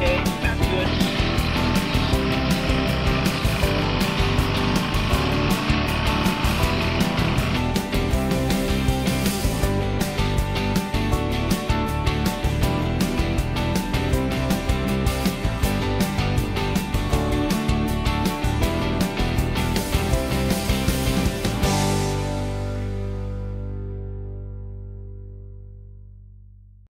okay, good.